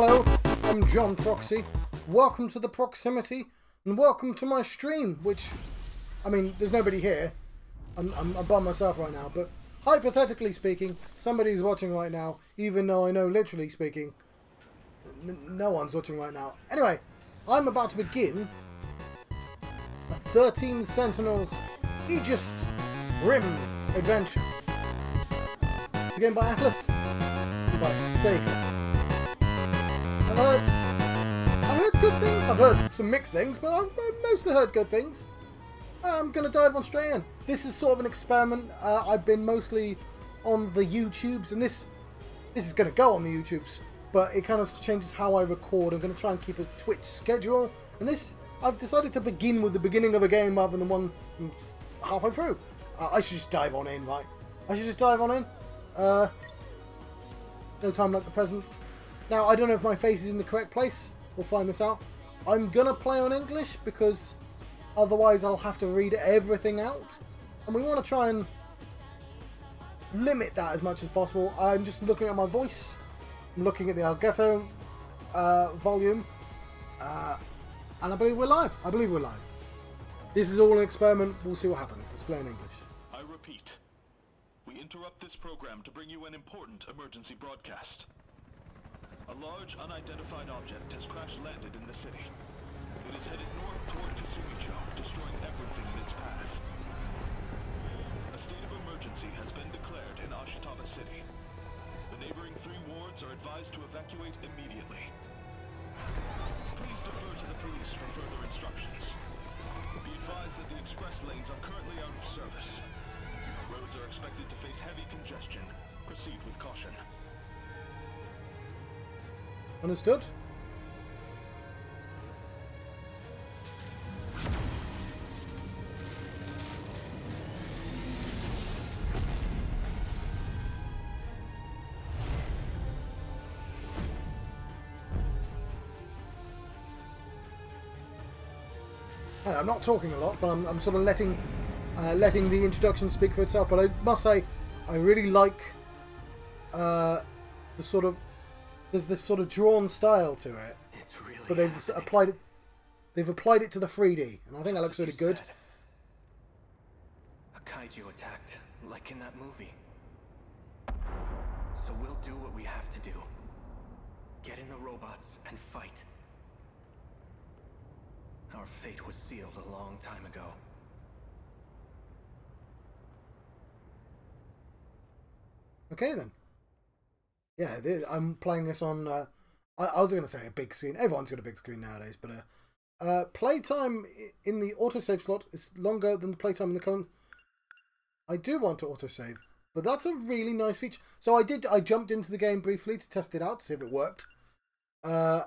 hello, I'm John Proxy. Welcome to the proximity, and welcome to my stream, which, I mean, there's nobody here. I'm, I'm, I'm by myself right now, but hypothetically speaking, somebody's watching right now, even though I know literally speaking, no one's watching right now. Anyway, I'm about to begin a 13 Sentinels Aegis Rim adventure. It's a game by Atlus by Sega. Heard, I've heard good things. I've heard some mixed things, but I've, I've mostly heard good things. I'm gonna dive on straight in. This is sort of an experiment. Uh, I've been mostly on the YouTubes, and this this is gonna go on the YouTubes, but it kind of changes how I record. I'm gonna try and keep a Twitch schedule, and this I've decided to begin with the beginning of a game rather than one halfway through. Uh, I should just dive on in, right? I should just dive on in. Uh, no time like the present. Now, I don't know if my face is in the correct place. We'll find this out. I'm gonna play on English because otherwise I'll have to read everything out. And we want to try and limit that as much as possible. I'm just looking at my voice. I'm looking at the Elgato uh, volume. Uh, and I believe we're live. I believe we're live. This is all an experiment. We'll see what happens. Let's play in English. I repeat, we interrupt this program to bring you an important emergency broadcast. A large unidentified object has crash landed in the city. It is headed north toward Kasumicho, destroying everything in its path. A state of emergency has been declared in Ashitaba City. The neighboring three wards are advised to evacuate immediately. Please defer to the police for further instructions. Be advised that the express lanes are currently out of service. Roads are expected to face heavy congestion. Proceed with caution. Understood? I'm not talking a lot, but I'm, I'm sort of letting uh, letting the introduction speak for itself. But I must say, I really like uh, the sort of there's this sort of drawn style to it, It's really but they've happening. applied it they've applied it to the 3D, and I think that looks really good. said. A kaiju attacked, like in that movie. So we'll do what we have to do. Get in the robots and fight. Our fate was sealed a long time ago. Okay then. Yeah, I'm playing this on. Uh, I, I was going to say a big screen. Everyone's got a big screen nowadays, but uh, uh, playtime in the autosave slot is longer than the playtime in the current. I do want to autosave, but that's a really nice feature. So I did. I jumped into the game briefly to test it out to see if it worked, uh,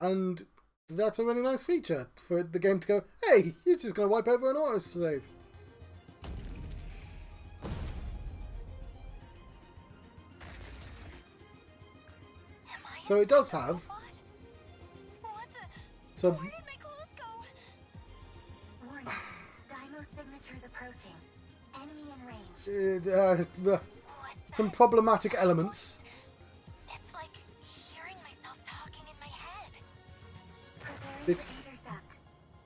and that's a really nice feature for the game to go. Hey, you're just going to wipe over an autosave. So it does have. What? What the? So Where did my clothes go? Warning. Daimo signatures approaching. Enemy in range. uh, uh, some problematic elements. It's like hearing myself talking in my head. Preparing This- to intercept.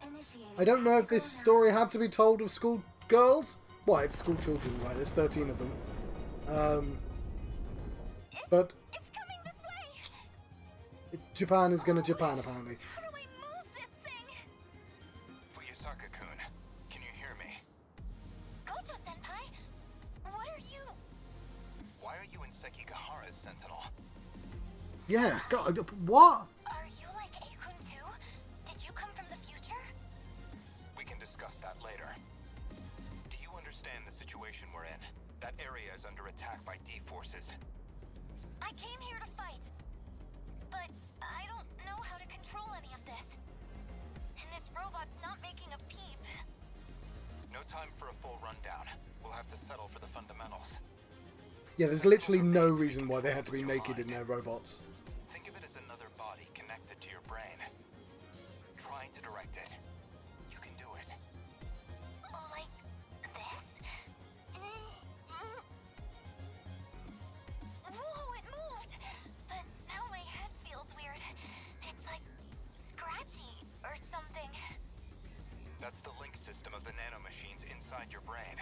Initiating I don't know if this story had to be told of school girls. Why, it's school children, right? There's 13 of them. Um, but Japan is going to Japan, apparently. How do I move this thing? Fuyusaka-kun, can you hear me? Goto senpai, what are you? Why are you in Sekigahara's sentinel? Yeah, God, what? Are you like Akun too? Did you come from the future? We can discuss that later. Do you understand the situation we're in? That area is under attack by D-forces. I came here to robot's not making a peep. No time for a full rundown. We'll have to settle for the fundamentals. Yeah, there's literally no reason why they had to be naked in their robots. Think of it as another body connected to your brain. Try to direct it. That's the link system of the nanomachines inside your brain.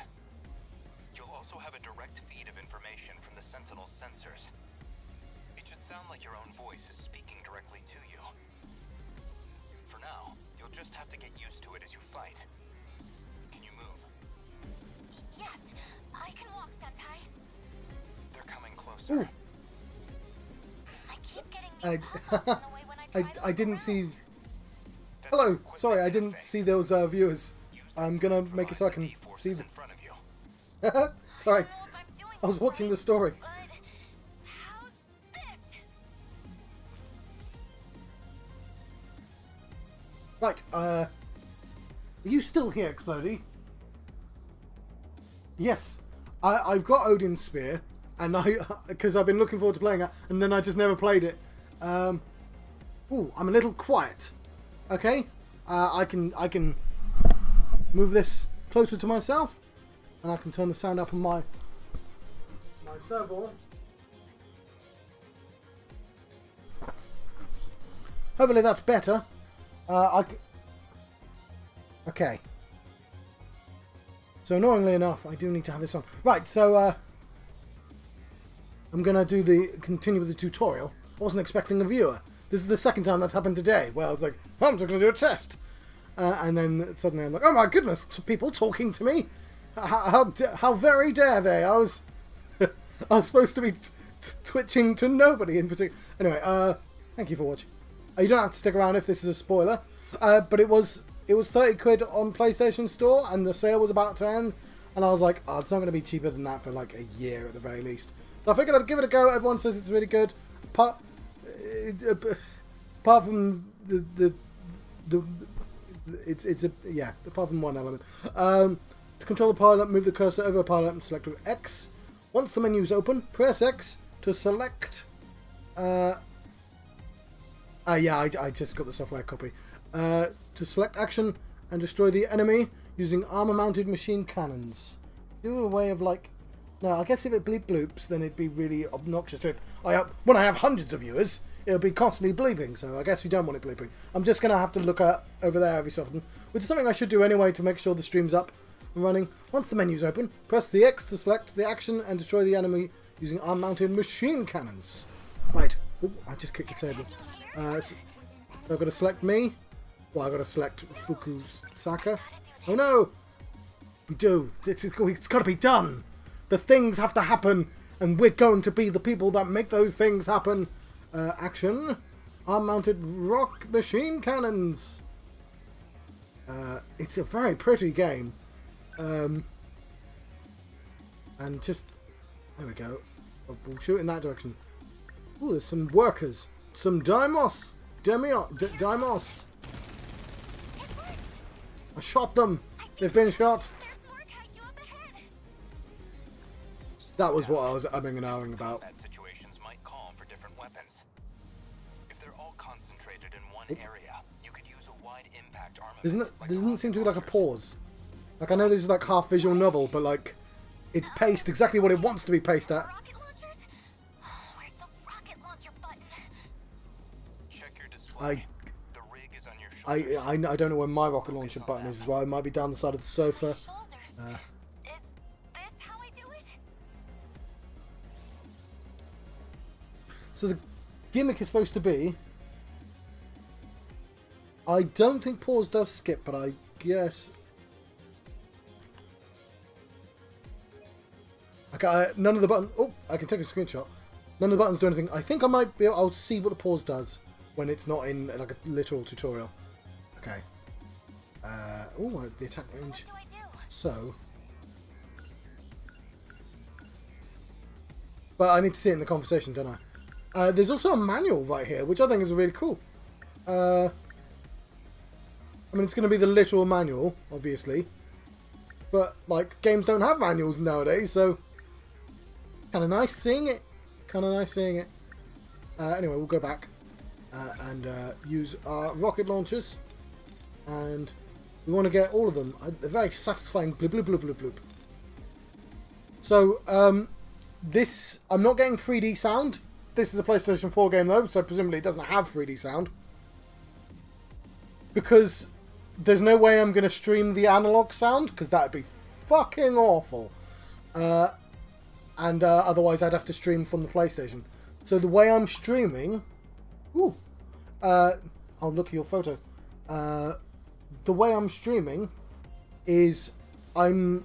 You'll also have a direct feed of information from the Sentinel's sensors. It should sound like your own voice is speaking directly to you. For now, you'll just have to get used to it as you fight. Can you move? Yes, I can walk, Senpai. They're coming closer. Ooh. I keep getting I, I, I, I didn't around. see you. Sorry, I didn't know viewers. I'm gonna make it so I was this watching Sorry. I was watching the story. Right, uh. Are you still here, Explody? Yes. I, I've got Odin Sphere, and I. Because I've been looking forward to playing it, and then I just never played it. Um. Ooh, I'm a little quiet. Okay? Uh, I can. I can move this closer to myself, and I can turn the sound up on my. My snowball. Hopefully that's better. Uh, I. Okay. So annoyingly enough, I do need to have this on. Right, so uh, I'm gonna do the continue with the tutorial. I wasn't expecting a viewer. This is the second time that's happened today, where I was like, I'm just gonna do a test, uh, and then suddenly I'm like, oh my goodness, people talking to me. How how, how very dare they? I was I was supposed to be twitching to nobody in particular. Anyway, uh, thank you for watching. Uh, you don't have to stick around if this is a spoiler, uh, but it was it was thirty quid on PlayStation Store, and the sale was about to end, and I was like, oh, it's not going to be cheaper than that for like a year at the very least. So I figured I'd give it a go. Everyone says it's really good. Uh, apart from the the the it's it's a yeah apart from one element. Um, to control the pilot move the cursor over a pilot and select with X. Once the menu is open press X to select uh, uh yeah I, I just got the software copy. Uh, to select action and destroy the enemy using armor mounted machine cannons. Do a way of like no I guess if it bleep bloops then it'd be really obnoxious. If I when I have hundreds of viewers it'll be constantly bleeping so I guess we don't want it bleeping. I'm just gonna have to look at over there every so often which is something I should do anyway to make sure the stream's up and running. Once the menu's open press the X to select the action and destroy the enemy using arm mounted machine cannons. Right. Ooh, I just kicked the table. Uh, so I've got to select me? Well I've got to select Fukusaka oh no! We do. It's, it's got to be done. The things have to happen, and we're going to be the people that make those things happen. Uh, action. Arm-mounted rock machine cannons. Uh, it's a very pretty game. Um, and just... There we go. Oh, We'll shoot in that direction. Ooh, there's some workers. Some Dimos. Demio... D- Dimos. I shot them. They've been shot. That was what I was umming and ahhing about. Impact armament. Doesn't it? like Doesn't seem to be like a pause? Like I know this is like half visual novel, but like it's paced exactly what it wants to be paced at. Rocket launchers? Where's the rocket launcher button? launchers. Check your display. I- The rig is on your I. I I don't know where my rocket launcher button is as well. It might be down the side of the sofa. Uh. Is this how I do it? So the gimmick is supposed to be. I don't think pause does skip, but I guess. Okay, none of the button. Oh, I can take a screenshot. None of the buttons do anything. I think I might be. Able, I'll see what the pause does when it's not in like a literal tutorial. Okay. Uh, oh, the attack range. Do do? So. But I need to see it in the conversation, don't I? Uh, there's also a manual right here, which I think is really cool. Uh, I mean, it's going to be the literal manual, obviously. But, like, games don't have manuals nowadays, so... Kind of nice seeing it. Kind of nice seeing it. Uh, anyway, we'll go back uh, and uh, use our rocket launchers. And we want to get all of them. They're very satisfying. Bloop, bloop, bloop, bloop, bloop. So, um, this... I'm not getting 3D sound. This is a PlayStation 4 game, though, so presumably it doesn't have 3D sound. Because there's no way I'm going to stream the analog sound, because that would be fucking awful. Uh, and uh, otherwise I'd have to stream from the PlayStation. So the way I'm streaming... Ooh. Uh, I'll look at your photo. Uh, the way I'm streaming is I'm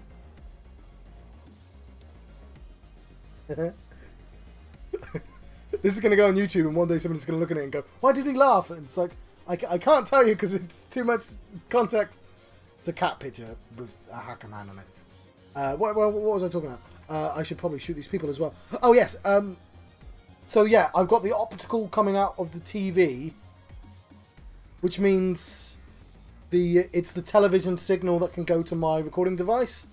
this is going to go on YouTube, and one day somebody's going to look at it and go, "Why did he laugh?" And it's like, I, I can't tell you because it's too much context. It's a cat picture with a hacker man on it. Uh, what, what, what was I talking about? Uh, I should probably shoot these people as well. Oh yes. Um, so yeah, I've got the optical coming out of the TV, which means the it's the television signal that can go to my recording device.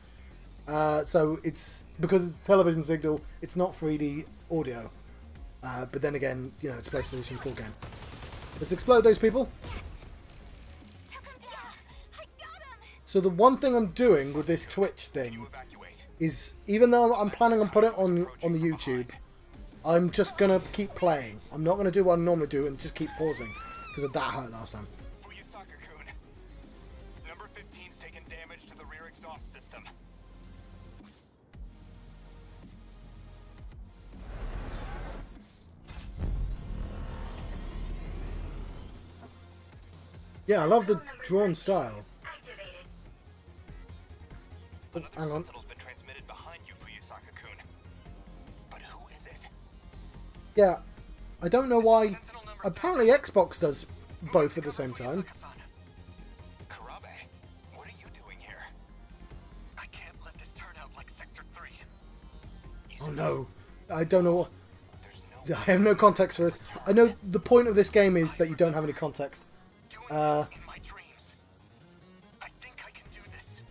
Uh, so it's because it's a television signal, it's not 3D audio. Uh, but then again, you know, it's PlayStation 4 game. Let's explode those people. So the one thing I'm doing with this Twitch thing is, even though I'm planning on putting it on on the YouTube, I'm just gonna keep playing. I'm not gonna do what I normally do and just keep pausing because of that hurt last time. Yeah, I love the drawn style. Another hang on. sentinel's been transmitted behind you, Fuyusaka-kun. But who is it? Yeah, I don't know why. Apparently, Xbox does both at the same time. Fuyusaka-san. Kurabe, what are you doing here? I can't let this turn out like Sector 3. Oh no, I don't know. What, I have no context for this. I know the point of this game is that you don't have any context. Uh, in my dreams. I think I can do this.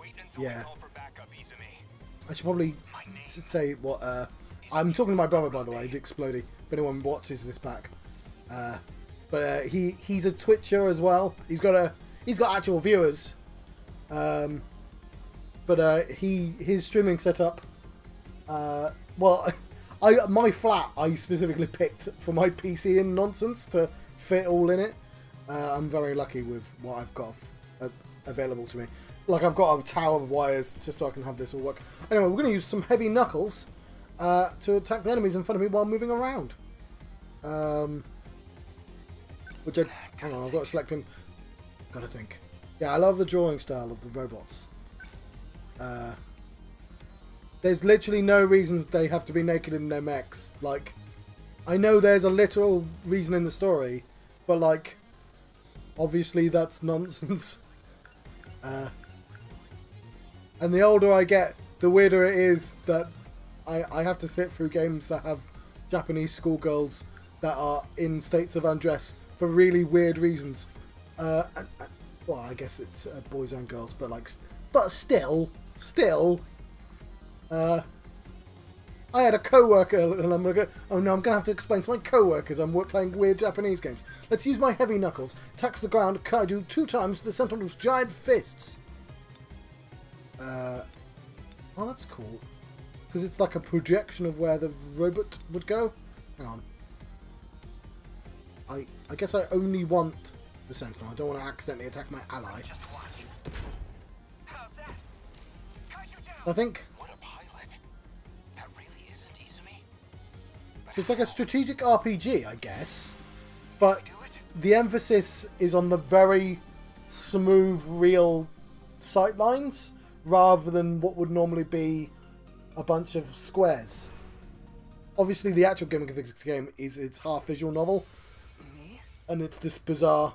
Wait until Yeah. call for backup. I should probably My name s- say what. Uh, I'm talking to my brother, by the way, the Explodey. If anyone watches this back, uh, but uh, he he's a Twitcher as well. He's got a he's got actual viewers. Um, but uh, he his streaming setup. Uh, well, I my flat I specifically picked for my PC and nonsense to fit all in it. Uh, I'm very lucky with what I've got available to me. Like I've got a tower of wires just so I can have this all work. Anyway, we're going to use some heavy knuckles uh, to attack the enemies in front of me while moving around. Um, which I hang on, I've got to select him. Got to think. Yeah, I love the drawing style of the robots. Uh, there's literally no reason they have to be naked in their mechs. Like, I know there's a literal reason in the story, but like, obviously that's nonsense. Uh, and the older I get, the weirder it is that I, I have to sit through games that have Japanese schoolgirls that are in states of undress for really weird reasons. Uh, and, and- well, I guess it's uh, boys and girls, but like, but still, still, uh, I had a co-worker, and I'm gonna oh no, I'm gonna have to explain to my co-workers I'm playing weird Japanese games. Let's use my heavy knuckles, tax the ground, kaiju two times with the Sentinel's giant fists. Uh, oh, that's cool. Because it's like a projection of where the robot would go. Hang on. I I guess I only want the Sentinel. I don't want to accidentally attack my ally. Just watch. How's that? Kaiju down. I think But it's like a strategic RPG, I guess. But the emphasis is on the very smooth, real sight lines rather than what would normally be a bunch of squares. Obviously, the actual gimmick of this game is it's half visual novel, and it's this bizarre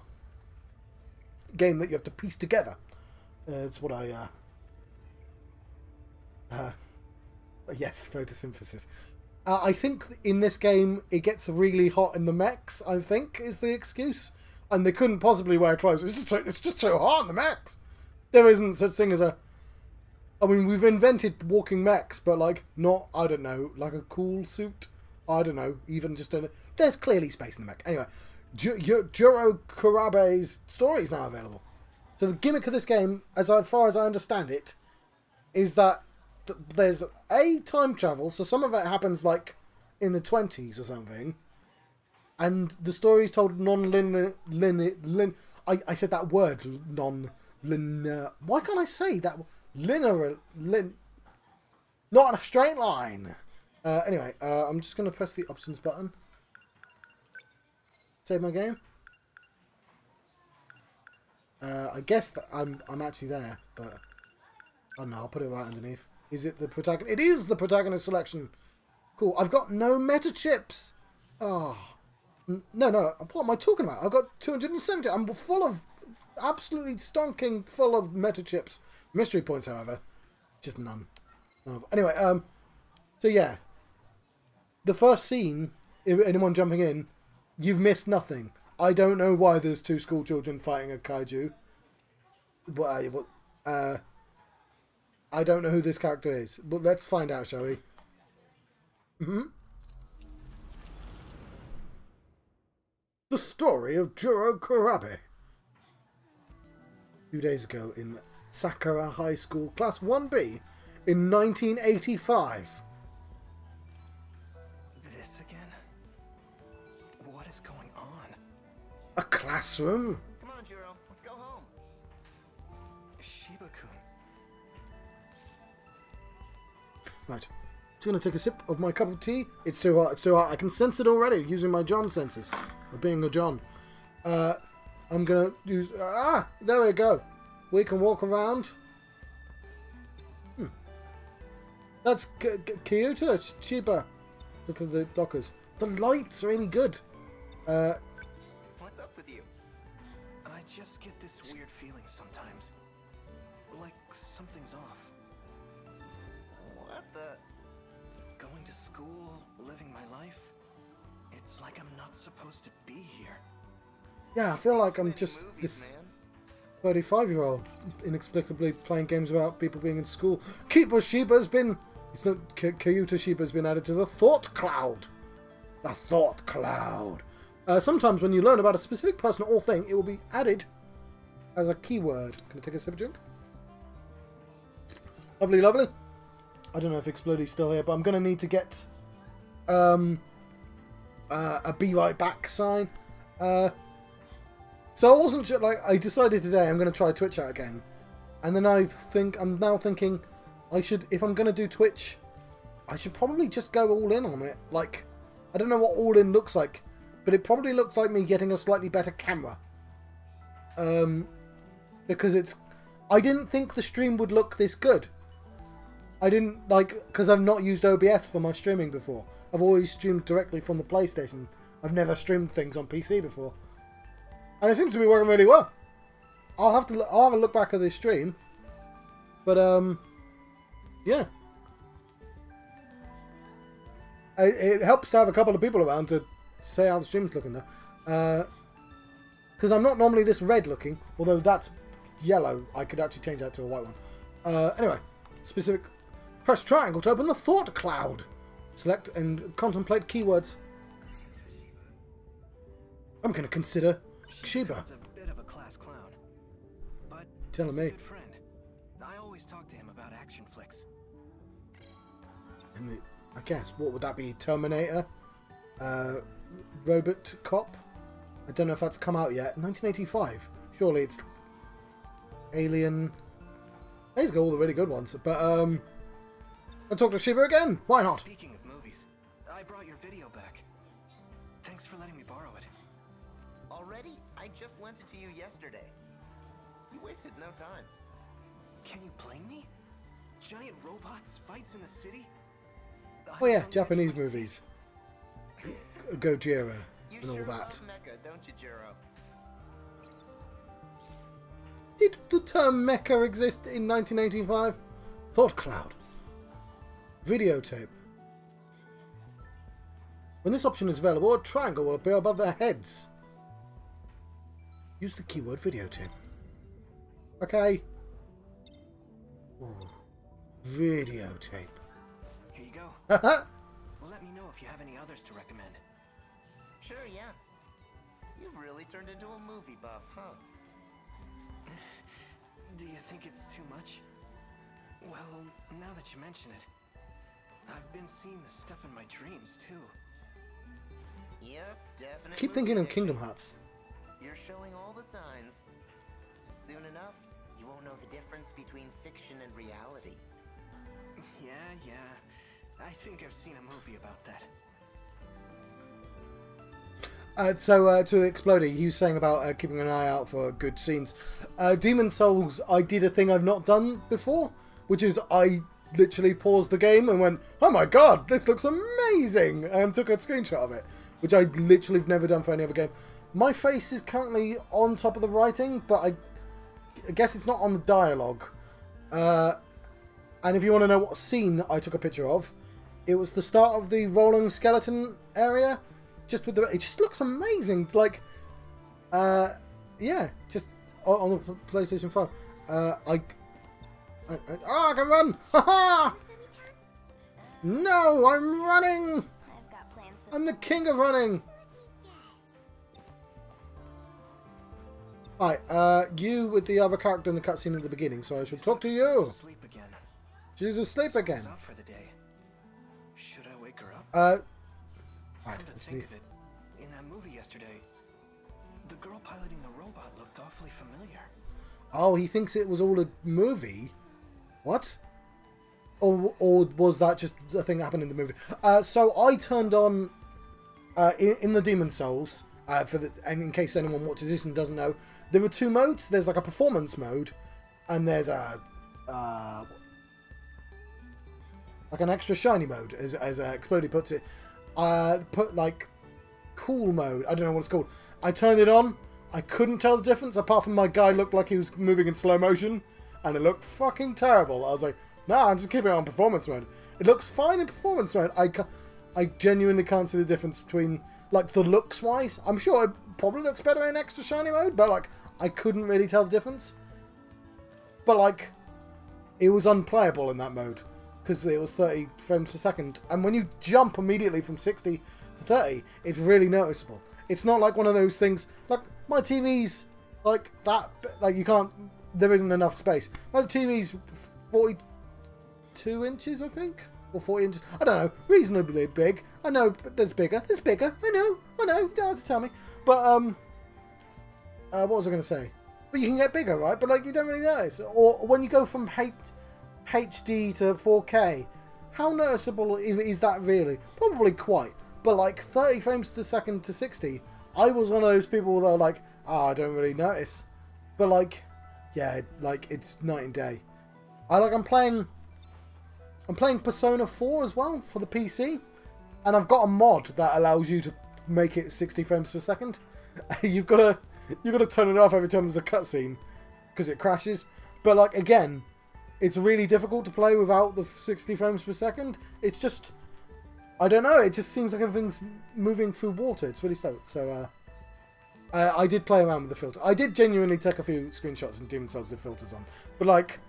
game that you have to piece together. Uh, it's what I. Uh, uh, yes, photosynthesis. Uh, I think in this game it gets really hot in the mechs. I think is the excuse, and they couldn't possibly wear clothes. It's just so, it's just so hot in the mechs. There isn't such thing as a. I mean, we've invented walking mechs, but like not. I don't know, like a cool suit. I don't know, even just a. There's clearly space in the mech. Anyway, Ju- Ju- Juro Kurabe's story is now available. So the gimmick of this game, as far as I understand it, is that th- there's a time travel. So some of it happens like in the twenties or something, and the story is told non-linear. Linear, lin, I, I said that word non-linear. Why can't I say that linear? Lin, not on a straight line. Uh, anyway, uh, I'm just going to press the options button. Save my game. Uh, I guess that I'm I'm actually there, but I don't know. I'll put it right underneath. Is it the protagonist? It is the protagonist selection. Cool. I've got no meta chips. Oh. No, no. What am I talking about? I've got 270. I'm full of, absolutely stonking full of meta chips. Mystery points, however, just none. none of, anyway, um, so yeah. The first scene, if anyone jumping in, you've missed nothing. I don't know why there's two school children fighting a kaiju. But, uh, but, uh, I don't know who this character is. But let's find out, shall we? hmm The story of Juro Kurabe. Two days ago in Sakura High School, Class 1B, in 1985. This again? What is going on? A classroom? Right. Just gonna take a sip of my cup of tea. It's too hot. It's too hot. I can sense it already using my John senses. Of being a John. Uh, I'm gonna use. Ah, there we go. We can walk around. Hmm. That's Kyoto. Chiba. Look at the dockers. The lights are really good. Uh, What's up with you? I just get this weird supposed to be here. yeah, I feel like I'm just this 35 year old inexplicably playing games about people being in school. Keeper Sheba has been. It's not. K- Kyuta Shiba's been added to the thought cloud. The thought cloud. Uh, sometimes when you learn about a specific person or thing, it will be added as a keyword. Can I take a sip of drink? Lovely, lovely. I don't know if Explody's still here, but I'm going to need to get um, uh, a be right back sign. Uh, so I wasn't sure, like, I decided today I'm going to try Twitch out again. And then I think, I'm now thinking, I should, if I'm going to do Twitch, I should probably just go all in on it. Like, I don't know what all in looks like, but it probably looks like me getting a slightly better camera. Um, because it's, I didn't think the stream would look this good. I didn't, like, because I've not used OBS for my streaming before. I've always streamed directly from the PlayStation. I've never streamed things on PC before and it seems to be working really well. I'll have to I'll have a look back at this stream, but um, yeah, it, it helps to have a couple of people around to say how the stream's looking there, because I'm not normally this red looking. Although that's yellow, I could actually change that to a white one. Uh, anyway, specific. Press triangle to open the thought cloud. Select and contemplate keywords. I'm going to consider Shiba. A bit of a class clown. But Telling me. I always talk to him about action flicks. And the, I guess what would that be? Terminator, uh, Robot Cop. I don't know if that's come out yet. 1985. Surely it's Alien. He's got all the really good ones. But um, I'll talk to Shiba again. Why not? Speaking I brought your video back. Thanks for letting me borrow it. Already? I just lent it to you yesterday. You wasted no time. Can you blame me? Giant robots, fights in the city? I Oh yeah, on the edge Japanese of my seat. movies. Gojira You and all that. love Mecha, don't you, Juro? Did the term mecha exist in 1985? Thought Cloud. Videotape. When this option is available, a triangle will appear above their heads. Use the keyword videotape. Okay. Ooh. Videotape. Here you go. Haha. Let me know if you have any others to recommend. Sure, yeah. You've really turned into a movie buff, huh? Do you think it's too much? Well, now that you mention it, I've been seeing this stuff in my dreams too. Yep, definitely. Keep thinking of Kingdom Hearts. You're showing all the signs. Soon enough, you won't know the difference between fiction and reality. Yeah, yeah. I think I've seen a movie about that. Uh, so uh, to Explodey, he was saying about uh, keeping an eye out for good scenes. Uh, Demon Souls, I did a thing I've not done before, which is I literally paused the game and went, "Oh my god, this looks amazing!" and took a screenshot of it, which I literally have never done for any other game. My face is currently on top of the writing, but I, I guess it's not on the dialogue. Uh, and if you want to know what scene I took a picture of, it was the start of the rolling skeleton area. Just with the, it just looks amazing. Like, uh, yeah, just on, on the PlayStation Five. Uh, I, I, I, oh, I can run! Ha ha! No, I'm running. I'm the king of running. Right, uh, you with the other character in the cutscene at the beginning, so I should talk to you. She's asleep again. For the day. Should I wake her up? Uh, right, Come to think of it, in that movie yesterday, the girl piloting the robot looked awfully familiar. Oh, he thinks it was all a movie. What? Or, or was that just a thing that happened in the movie? Uh, so I turned on uh, in, in the Demon Souls. Uh, for the, and in case anyone watches this and doesn't know, there are two modes. There's like a performance mode, and there's a uh, like an extra shiny mode, as as uh, Explodey puts it. Uh, put like cool mode. I don't know what it's called. I turned it on. I couldn't tell the difference apart from my guy looked like he was moving in slow motion, and it looked fucking terrible. I was like, nah, I'm just keeping it on performance mode. It looks fine in performance mode. I, I genuinely can't see the difference between like the looks wise. I'm sure it probably looks better in extra shiny mode, but like I couldn't really tell the difference. But like, it was unplayable in that mode because it was 30 frames per second. And when you jump immediately from 60 to 30, it's really noticeable. It's not like one of those things like my TV's like that. Like you can't. There isn't enough space. My TV's 42 inches, I think, or 40 inches. I don't know. Reasonably big. I know but there's bigger. There's bigger. I know. I know. You don't have to tell me. But um, uh, what was I going to say? But you can get bigger, right? But like you don't really notice. Or when you go from H- HD to 4K, how noticeable is, that really? Probably quite. But like 30 frames per second to 60, I was one of those people that are like, ah, I don't really notice. But like, yeah, like it's night and day. I like I'm playing. I'm playing Persona 4 as well for the PC, and I've got a mod that allows you to make it 60 frames per second. you've got to you've got to turn it off every time there's a cutscene because it crashes. But like again, it's really difficult to play without the 60 frames per second. It's just I don't know. It just seems like everything's moving through water. It's really slow. So uh, uh, I did play around with the filter. I did genuinely take a few screenshots and Demon Souls with filters on. But like,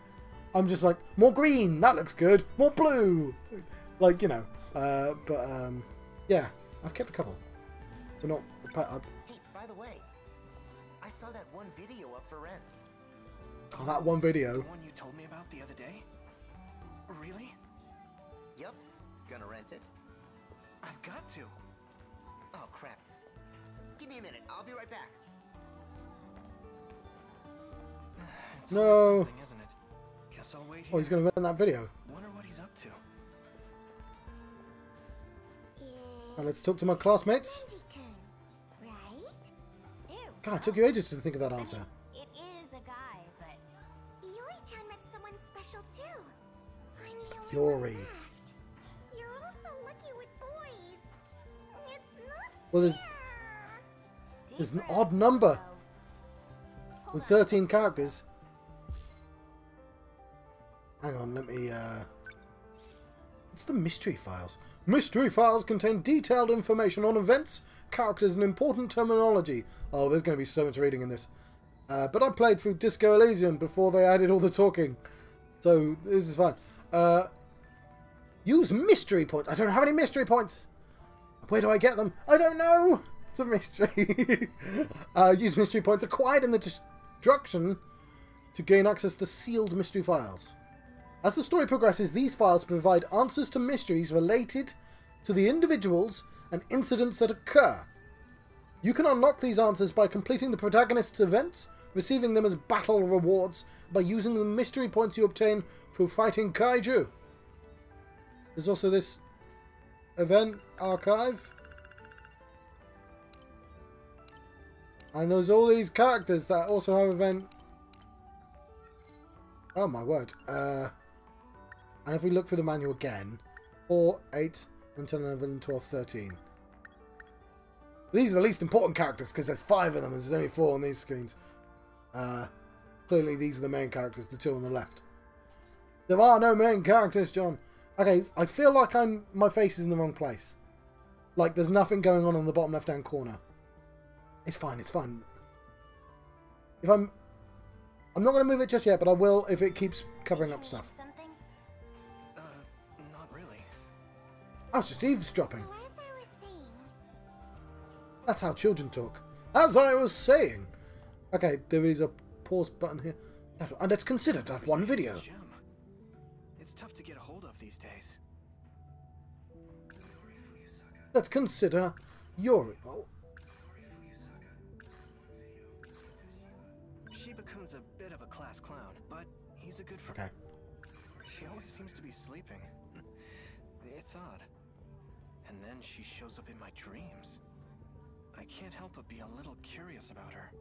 I'm just like more green. That looks good. More blue. Like you know. Uh, but um, yeah, I've kept a couple. We're not. I, Hey, by the way, I saw that one video up for rent. oh, that one video. The one you told me about the other day? Really? Yep. gonna rent it. I've got to. Oh crap. Give me a minute, I'll be right back. It's No. Guess I'll wait here. Oh, he's going to rent that video. Wonder what he's up to. Now let's talk to my classmates. Right? God, it took oh. you ages to think of that answer. It is a guy, but Yuri-chan met someone special too. I'm the only Yuri. left. You're all so lucky with boys. It's not Well, there's fair. there's an odd number with 13 characters. Hang on, let me. uh... It's the mystery files. Mystery files contain detailed information on events, characters, and important terminology. Oh, there's going to be so much reading in this. Uh, but I played through Disco Elysium before they added all the talking, so this is fine. Uh, use mystery points. I don't have any mystery points. Where do I get them? I don't know. It's a mystery. uh, use mystery points acquired in the destruction to gain access to sealed mystery files. As the story progresses, these files provide answers to mysteries related to the individuals and incidents that occur. You can unlock these answers by completing the protagonist's events, receiving them as battle rewards by using the mystery points you obtain through fighting kaiju. There's also this event archive. And there's all these characters that also have event. Oh my word. Uh, And if we look through the manual again, 4, 8, 9, 10, 11, 12, 13. These are the least important characters because there's five of them and there's only four on these screens. Uh, clearly these are the main characters, the two on the left. There are no main characters, John. Okay, I feel like I'm my face is in the wrong place. Like there's nothing going on in the bottom left hand corner. It's fine, it's fine. If I'm I'm not going to move it just yet, but I will if it keeps covering up stuff. Oh, I was just eavesdropping. So as I was saying, That's how children talk. As I was saying. Okay, there is a pause button here. And let's consider that one video. It's tough to get a hold of these days. Let's consider your... Oh, Shiba-kun's a bit of a class clown, but he's a good friend. okay. She always seems to be sleeping. It's odd. And then she shows up in my dreams. I can't help but be a little curious about her.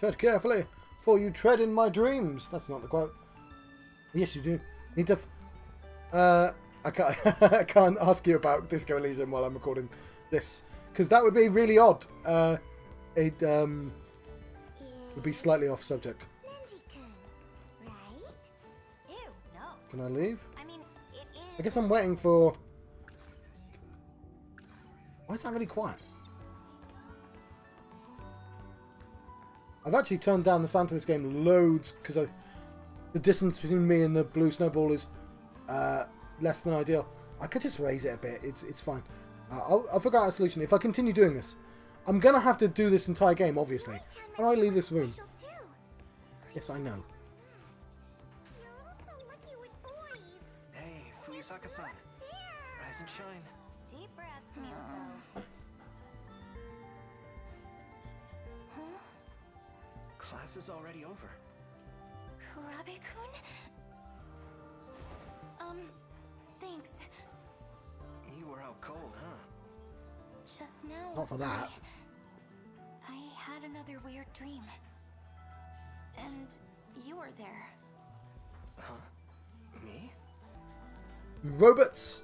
Tread carefully, for you tread in my dreams. That's not the quote. Yes, you do. Need to... Uh, I can't, I can't ask you about Disco Elysium while I'm recording this. Because that would be really odd. Uh, it um, would be slightly off subject. Nenji-kun, right? Ew, no. Can I leave? I mean, it is. I guess I'm waiting for... Why is that really quiet? I've actually turned down the sound to this game loads because the distance between me and the blue snowball is uh, less than ideal. I could just raise it a bit. It's it's fine. Uh, I'll, I'll figure out a solution. If I continue doing this, I'm gonna have to do this entire game, obviously. Do I leave this room? Yes, I know. Hey, Fuyusaka-san. Rise and shine. Deep breaths, Miyako. Class is already over. Kurabe-kun? Um, thanks. You were out cold, huh? Just now. Not for that. I, I had another weird dream. And you were there. Huh? Me? Robots.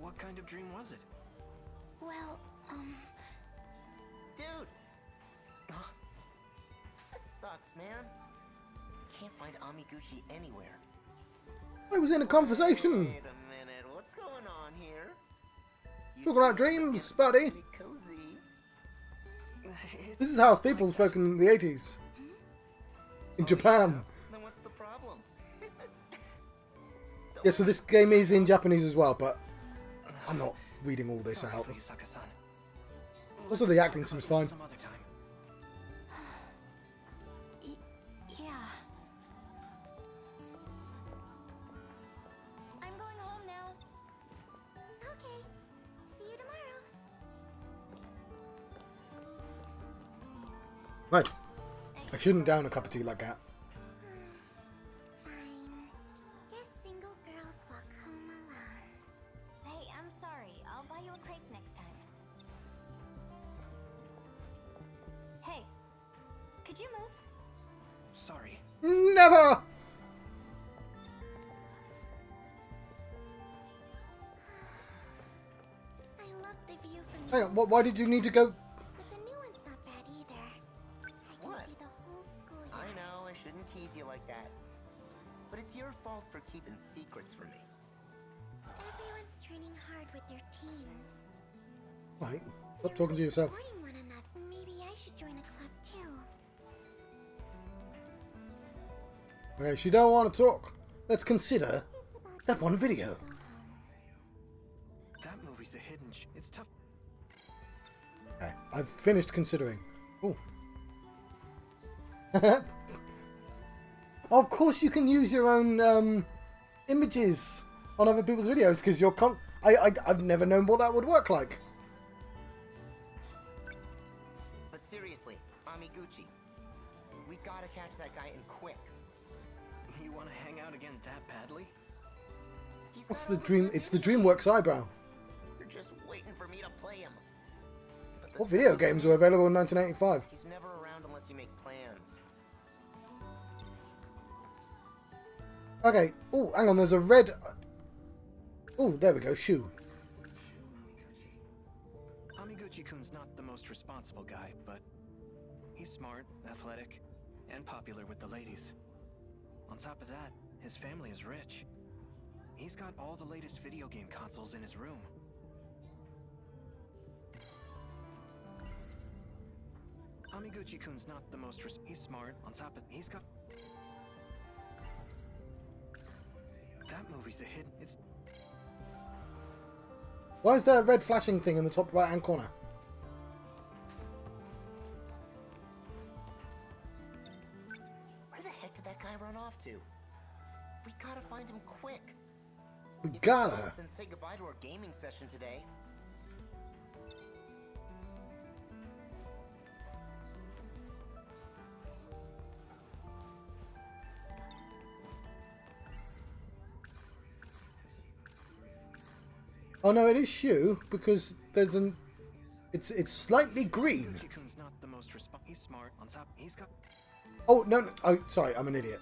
What kind of dream was it? Well, um, Dude! This sucks, man. Can't find Amiguchi anywhere. I was in a conversation. Wait a minute, what's going on here? You Talk about dreams, buddy. cozy. This is how people spoke in the 80s. In Japan. Yeah, so this game is in Japanese as well, but I'm not reading all this out. Fuyusaka-san. Also, the acting seems fine. Some other time. y- yeah. I'm going home now. Okay. See you tomorrow. Right. I shouldn't down a cup of tea like that. From Hang the on, wh- why did you need to go? But the new one's not bad either. I can What? see the whole schoolyard. I know, I shouldn't tease you like that. But it's your fault for keeping secrets from me. Everyone's training hard with their teams. Right, stop talking to yourself. Supporting one another. Maybe I should join a club too. Okay, she don't want to talk. Let's consider that one video. Finished considering. Oh. of course you can use your own um, images on other people's videos because you're con- I, I, I've never known what that would work like. But seriously, Amiguchi, we gotta catch that guy and quick. You want to hang out again that badly? He's What's the dream? It's the DreamWorks eyebrow. You're just waiting for me to play him. What video games were available in 1985? He's never around unless you make plans. Okay. Oh, hang on. There's a red. Oh, there we go. Shoe. Amiguchi-kun's not the most responsible guy, but he's smart, athletic, and popular with the ladies. On top of that, his family is rich. He's got all the latest video game consoles in his room. Amiguchi-kun's not the most res- he's smart. On top of he's got That movie's a hit. It's Why is there a red flashing thing in the top right hand corner? Where the heck did that guy run off to? We gotta find him quick. We gotta. Then say goodbye to our gaming session today. Oh no, it is shoe because there's an. It's it's slightly green. Not the most he's smart. On top, he's got Oh no, no! Oh, sorry, I'm an idiot.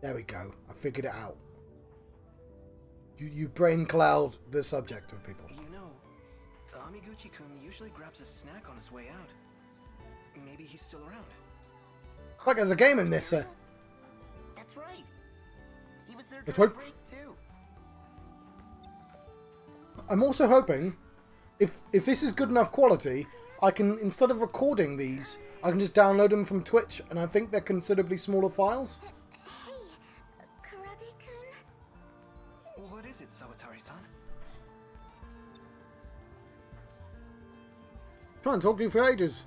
There we go. I figured it out. You you brain cloud the subject of people. You know, Amiguchi-kun usually grabs a snack on his way out. Maybe he's still around. Like there's a game in this. Uh, That's right. He was there during right. break too. I'm also hoping, if if this is good enough quality, I can instead of recording these, I can just download them from Twitch, and I think they're considerably smaller files. What is it, Sawatari-san? Try and talk to you for ages.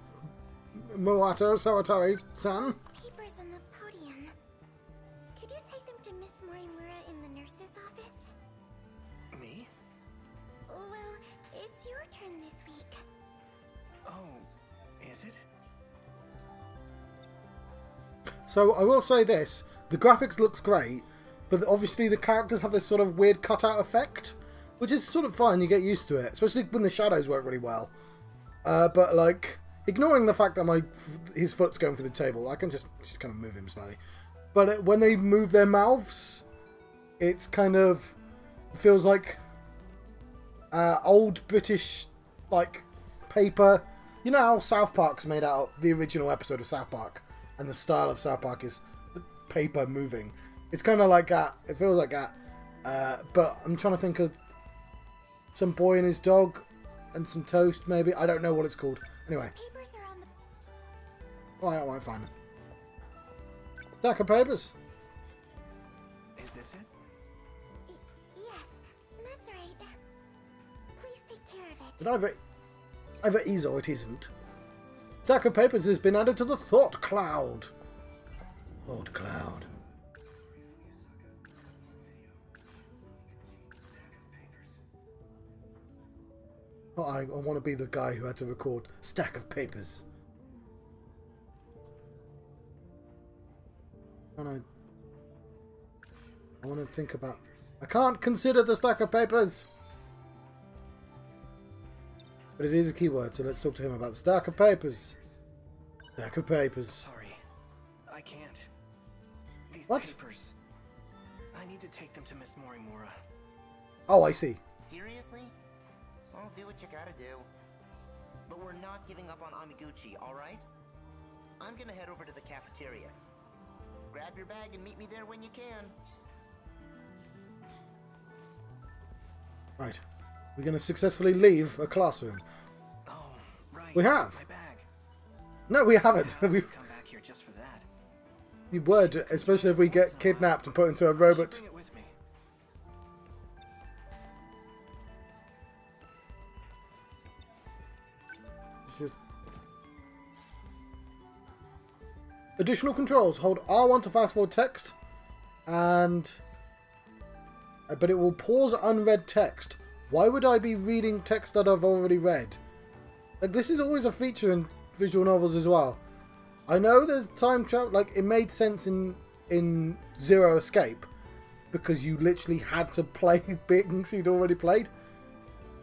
Moato Sawatari-san. So I will say this: the graphics looks great, but obviously the characters have this sort of weird cutout effect, which is sort of fine. You get used to it, especially when the shadows work really well. Uh, but like ignoring the fact that my his foot's going for the table, I can just just kind of move him slightly. But it, when they move their mouths, it's kind of feels like uh, old British like paper. You know how South Park's made out the original episode of South Park, and the style of South Park is the paper moving. It's kind of like that. It feels like that. Uh, but I'm trying to think of some boy and his dog, and some toast maybe. I don't know what it's called. Anyway, Papers are on the well, I might find them. Stack of papers. Is this it? Y- yes, that's right. Please take care of it. But either, either is or it isn't. Stack of papers has been added to the thought cloud. Thought cloud. Oh, I, I want to be the guy who had to record stack of papers. And I, I want to think about. I can't consider the stack of papers. But it is a keyword, so let's talk to him about the stack of papers. Stack of papers. Sorry, I can't. These What? papers. I need to take them to Miss Morimura. Oh, I see. Seriously? Well, do what you gotta do. But we're not giving up on Amiguchi, alright? I'm gonna head over to the cafeteria. Grab your bag and meet me there when you can. Right. We're going to successfully leave a classroom. Oh, right. We have. No, we haven't. We, come back here just for that. we would, especially if we get kidnapped and put into a robot. Bring it with me. It's just- Additional controls. Hold R1 to fast forward text, and uh, but it will pause unread text. Why would I be reading text that I've already read? Like this is always a feature in visual novels as well. I know there's time travel. Like it made sense in in Zero Escape because you literally had to play things you'd already played.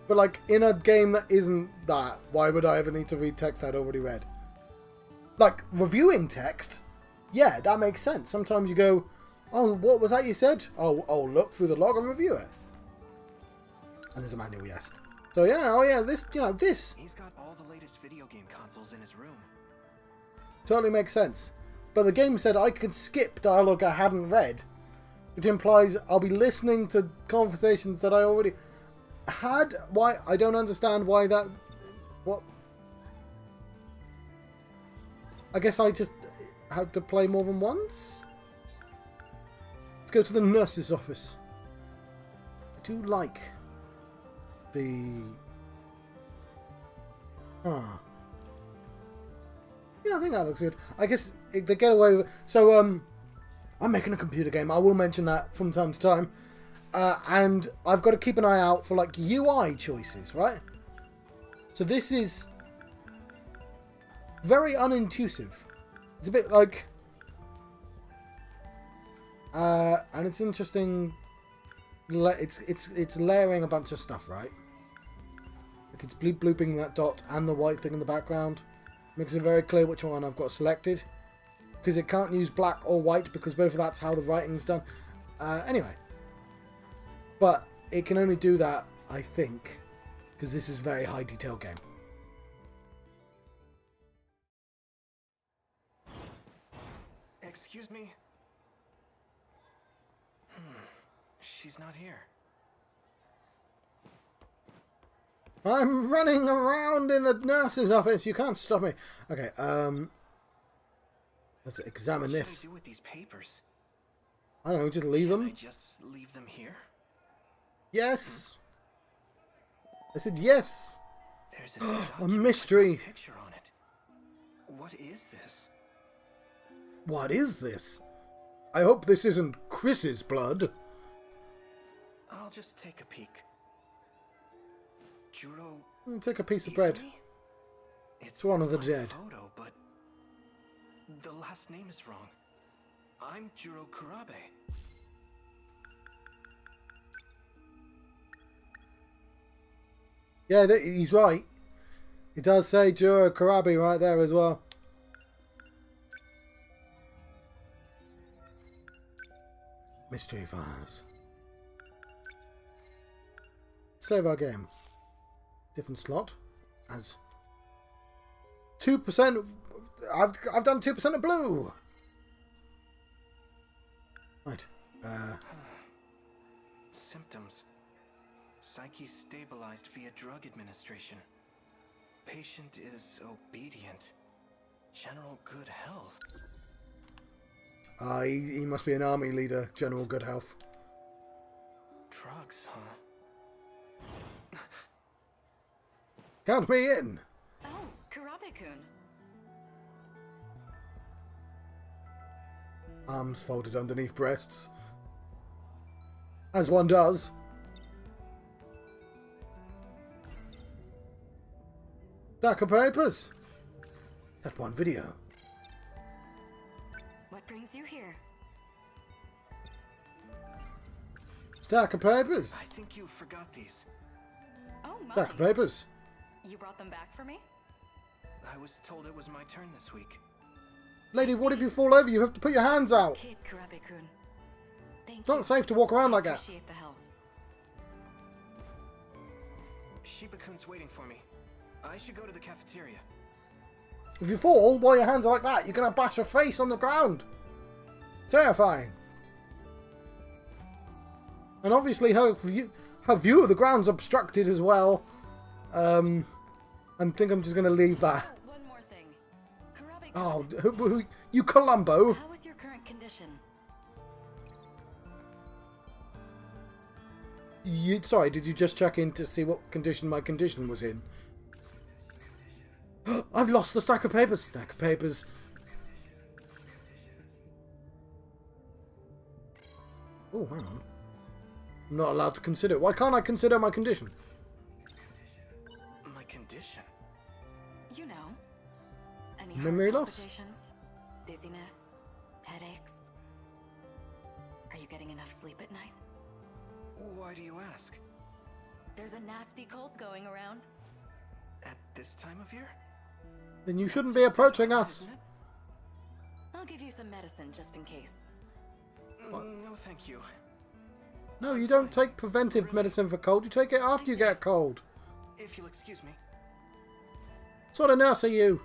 But like in a game that isn't that, why would I ever need to read text I'd already read? Like reviewing text, yeah, that makes sense. Sometimes you go, oh, what was that you said? Oh, oh, look through the log and review it. And there's a manual, yes. So yeah, oh yeah, this, you know, this He's got all the latest video game consoles in his room. totally makes sense. But the game said I could skip dialogue I hadn't read, which implies I'll be listening to conversations that I already had. Why? I don't understand why that. What? I guess I just had to play more than once. Let's go to the nurse's office. I do like the. Ah. Yeah, I think that looks good. I guess it- they get away with So, um, I'm making a computer game. I will mention that from time to time. Uh, and I've got to keep an eye out for, like, UI choices, right? So this is very unintuitive. It's a bit like... Uh, and it's interesting... It's, it's, it's layering a bunch of stuff, right? It's bleep blooping that dot and the white thing in the background. Makes it very clear which one I've got selected. Because it can't use black or white because both of that's how the writing's done. Uh, anyway. But it can only do that, I think, because this is very high detail game. Excuse me? Hmm. She's not here. I'm running around in the nurse's office. You can't stop me. Okay, um... Let's examine what this. should I do with these papers? I don't know, just leave Can I them? just leave them here? Yes! I said yes! There's a, A mystery. my picture on it. What is this? What is this? I hope this isn't Chris's blood. I'll just take a peek. Juro Mm, Take a piece of bread. It's one of the dead. Photo, but the last name is wrong. I'm Juro Kurabe. Yeah, he's right. It does say Juro Karabi right there as well. Mystery Files. Save our game. Different slot. As 2%. I've, I've done 2% of blue. Right. Uh, Symptoms. Psyche stabilized via drug administration. Patient is obedient. General good health. uh, he, he must be an army leader, General Good Health. Drugs, huh? Count me in. Oh, Kurabe-kun. arms folded underneath breasts. As one does. Stack of papers. That one video. What brings you here? Stack of papers. I think you forgot these. Oh my. Stack of papers. You brought them back for me? I was told it was my turn this week. Lady, what if you fall over? You have to put your hands out. Kid Kurabe-kun. Thank It's you. not safe to walk around like that. Appreciate the help. Shiba-kun's waiting for me. I should go to the cafeteria. If you fall while your hands are like that, you're going to bash your face on the ground. Terrifying. And obviously her view, her view of the ground's obstructed as well. Um, I think I'm just going to leave that. Oh, one more thing. Who, who, you Columbo. How is your current condition? You, sorry, did you just check in to see what condition my condition was in? I've lost the stack of papers. Stack of papers. Oh, hang on. I'm not allowed to consider. Why can't I consider my condition? Any Memory loss? dizziness, headaches. Are you getting enough sleep at night? Why do you ask? There's a nasty cold going around. At this time of year? Then you shouldn't be approaching us. I'll give you some medicine just in case. Mm, No, thank you. No, you don't take preventive medicine for cold. You take it after you get a cold. If you'll excuse me. What sort of nurse are you?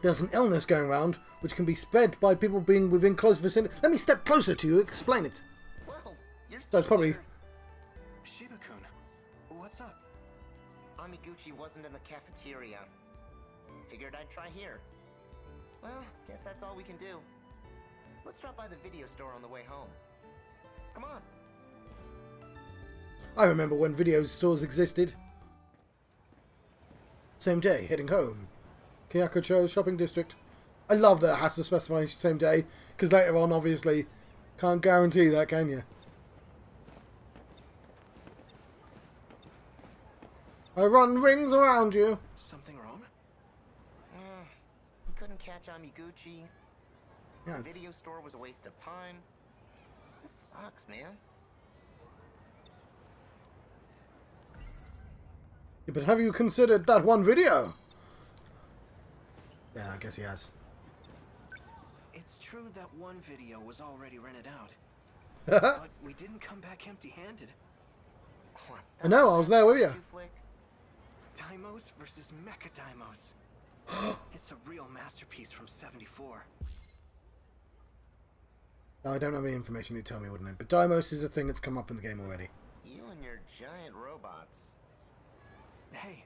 There's an illness going around which can be spread by people being within close vicinity. Let me step closer to you. Explain it. Whoa, you're So it's probably Shiba-kun, what's up? Amiguchi wasn't in the cafeteria. Figured I'd try here. Well, guess that's all we can do. Let's drop by the video store on the way home. Come on. I remember when video stores existed. Same day, heading home. Kyakucho shopping district. I love that it has to specify same day, because later on, obviously, can't guarantee that, can you? I run rings around you. Something wrong? Uh, we couldn't catch Amiguchi. Yeah, The video store was a waste of time. This sucks, man. but have you considered that one video? Yeah, I guess he has. It's true that one video was already rented out. but we didn't come back empty-handed. What I know, I was there with you. you flick? Deimos versus Mecha Deimos. it's a real masterpiece from 74. I don't have any information you'd tell me, wouldn't it? But Deimos is a thing that's come up in the game already. You and your giant robots. Hey,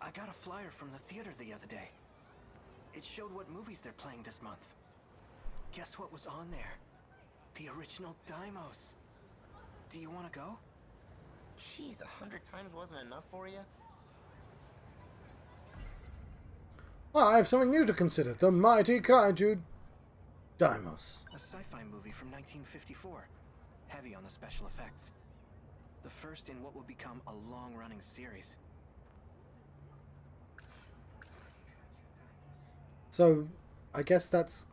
I got a flyer from the theater the other day. It showed what movies they're playing this month. Guess what was on there? The original Deimos. Do you want to go? Jeez, a hundred times wasn't enough for you? Ah, I have something new to consider. The mighty kaiju Deimos. A sci-fi movie from 1954. Heavy on the special effects. The first in what will become a long-running series. So, I guess that's...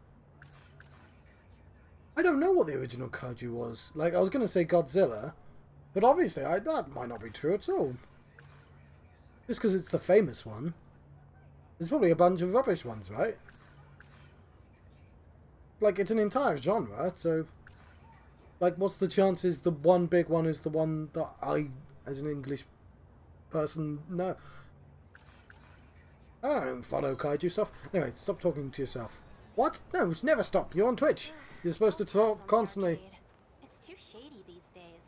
I don't know what the original kaiju was. Like, I was going to say Godzilla, but obviously I, that might not be true at all. Just because it's the famous one. There's probably a bunch of rubbish ones, right? Like, it's an entire genre, so... Like, what's the chances the one big one is the one that I, as an English person, know? Oh, I don't follow kaiju stuff. Anyway, stop talking to yourself. What? No, it's never stop. You're on Twitch. You're supposed to talk constantly. It's too shady these days.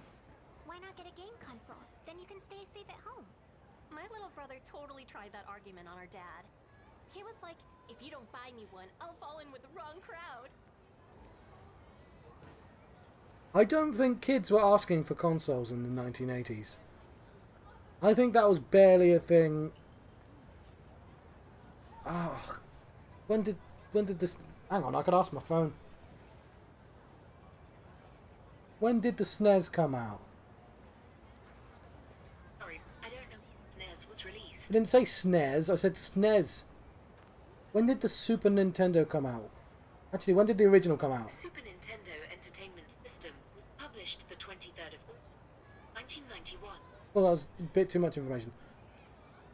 Why not get a game console? Then you can stay safe at home. My little brother totally tried that argument on our dad. He was like, if you don't buy me one, I'll fall in with the wrong crowd. I don't think kids were asking for consoles in the 1980s. I think that was barely a thing. Ah, when did when did this? Hang on, I could ask my phone. When did the SNES come out? Sorry, I don't know. SNES was released. I didn't say SNES. I said SNES. When did the Super Nintendo come out? Actually, when did the original come out? Super Nintendo Entertainment System was published the 23rd of August, 1991. Well, that was a bit too much information.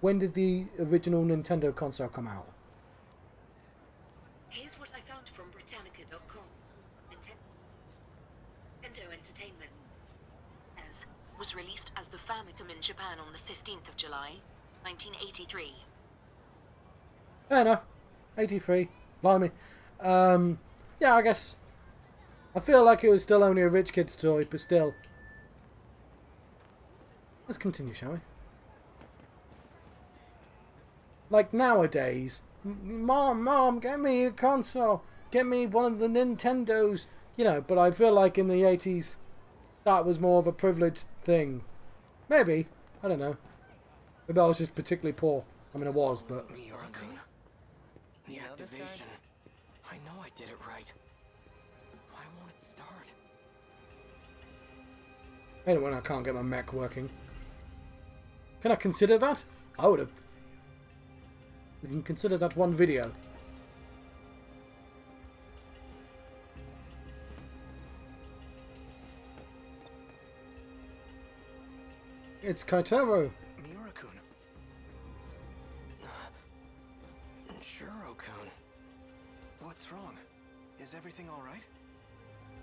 When did the original Nintendo console come out? Here's what I found from Britannica.com. Ninten- Nintendo Entertainment as was released as the Famicom in Japan on the 15th of July, 1983. Fair enough. 83. Blimey. Um, yeah, I guess. I feel like it was still only a rich kid's toy, but still. Let's continue, shall we? Like nowadays, Mom, Mom, get me a console. Get me one of the Nintendos. You know, but I feel like in the 80s, that was more of a privileged thing. Maybe. I don't know. Maybe I was just particularly poor. I mean, I was, but... Miura-kun? The You know this guy? activation. I know I did it right. Why won't it start? I I can't get my mech working. Can I consider that? I would have. We can consider that one video. It's Keitaro. Miura-kun. Sure, Okun. What's wrong? Is everything all right?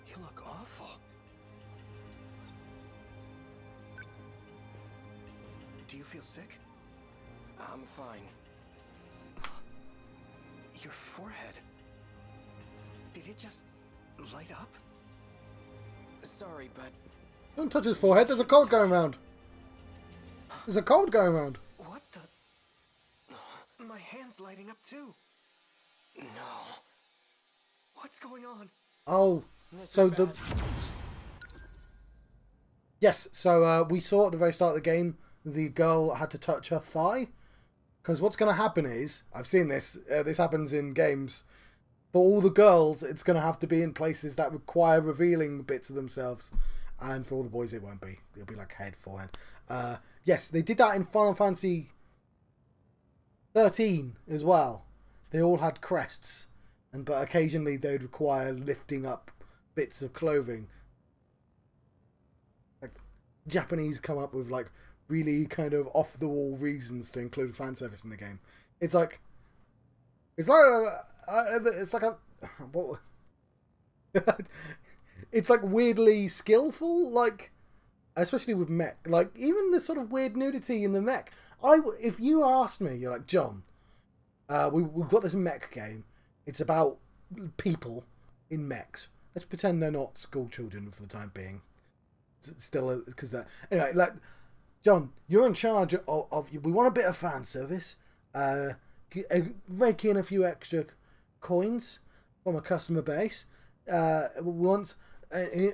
You look awful. Do you feel sick? I'm fine. Your forehead. Did it just light up? Sorry, but Don't touch his forehead. There's a cold going around. There's a cold going around. what the? My hand's lighting up too. No. What's going on? Oh, This so the yes. So uh, we saw at the very start of the game the girl had to touch her thigh because what's going to happen is I've seen this. Uh, this happens in games. For all the girls, it's going to have to be in places that require revealing bits of themselves, and for all the boys, it won't be. It'll be like head, forehead. Uh, yes, they did that in Final Fantasy 13 as well. They all had crests, and but occasionally they'd require lifting up bits of clothing. Like Japanese come up with like really kind of off the wall reasons to include fan service in the game. It's like it's like a, uh, it's like a what? It's like weirdly skillful like especially with mech like even the sort of weird nudity in the mech. I if you asked me you're like john uh, we, we've got this mech game. It's about people in mechs. Let's pretend they're not school children for the time being. S- still because they're anyway like john you're in charge of, of we want a bit of fan service. Uh, rake in a few extra coins from a customer base uh, once uh, uh,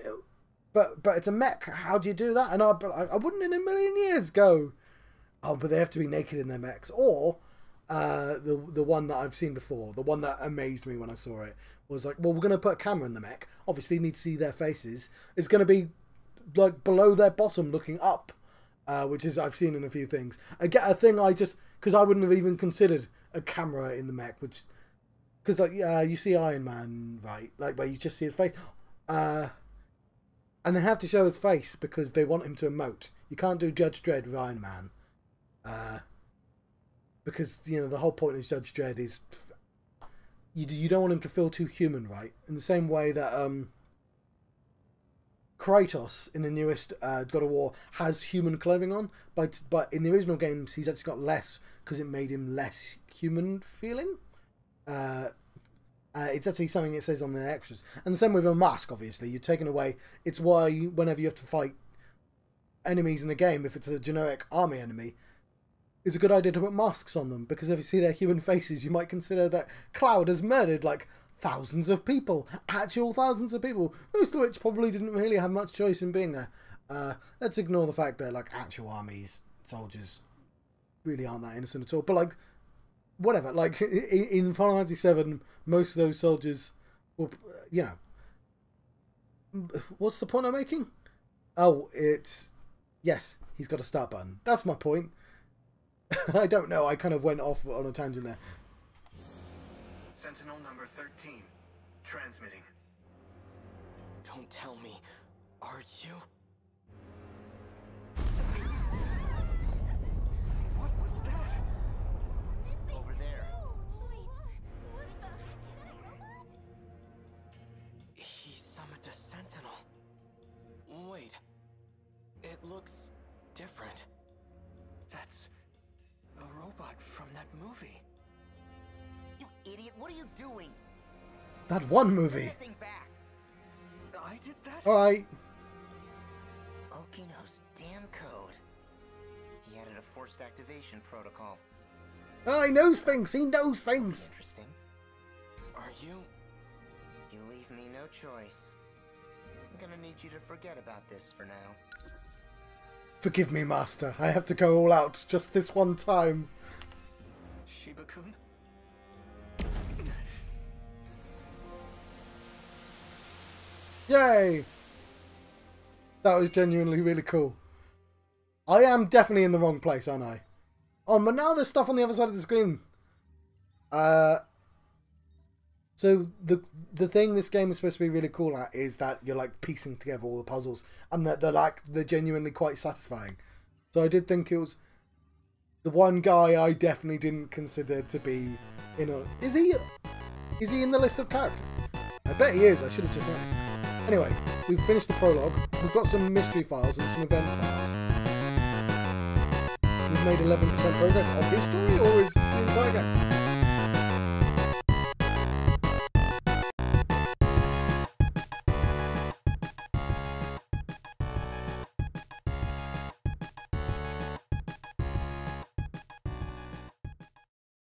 but but it's a mech. How do you do that? And I, I, wouldn't in a million years go. Oh but they have to be naked in their mechs. Or uh, the the one that I've seen before, the one that amazed me when I saw it was like, well, we're going to put a camera in the mech. Obviously, you need to see their faces. It's going to be like below their bottom, looking up, uh, which is I've seen in a few things. I get a thing I just because I wouldn't have even considered a camera in the mech, which because like uh, you see Iron Man right, like where you just see his face, uh, and they have to show his face because they want him to emote. You can't do Judge Dredd with Iron Man. Uh, because you know the whole point of Judge Dredd is you you don't want him to feel too human, right? In the same way that um, Kratos in the newest uh, God of War has human clothing on, but but in the original games he's actually got less because it made him less human feeling. Uh, uh, it's actually something it says on the extras, and the same with a mask. Obviously, you're taking away. It's why you, whenever you have to fight enemies in the game, if it's a generic army enemy, it's a good idea to put masks on them because if you see their human faces, you might consider that Cloud has murdered like thousands of people, actual thousands of people, most of which probably didn't really have much choice in being there. Uh, let's ignore the fact that like actual armies, soldiers, really aren't that innocent at all. But like, whatever. Like in, in Final Fantasy VII, most of those soldiers, were, you know, what's the point I'm making? Oh, it's yes, he's got a start button. That's my point. I don't know. I kind of went off on a tangent there. Sentinel number 13. Transmitting. Don't tell me. Are you? What was that? Over there. He summoned a sentinel. Wait. It looks different. That's a robot from that movie. You idiot! What are you doing? That one movie. that thing back. I did that? All right. Okino's damn code. He added a forced activation protocol. Oh, he knows things. He knows things. Interesting. Are you? You leave me no choice. I'm gonna need you to forget about this for now. Forgive me, Master. I have to go all out just this one time. Shiba-kun? Yay! That was genuinely really cool. I am definitely in the wrong place, aren't I? Oh, but now there's stuff on the other side of the screen. Uh, so the the thing this game is supposed to be really cool at is that you're like piecing together all the puzzles, and that they're like they're genuinely quite satisfying. So I did think it was. the one guy I definitely didn't consider to be in a. Is he? Is he in the list of characters? I bet he is. I should have just noticed. Anyway, we've finished the prologue. We've got some mystery files and some event files. We've made 11% progress of his story, or is the entire game?